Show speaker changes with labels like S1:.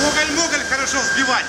S1: Моголь-моголь хорошо взбивать.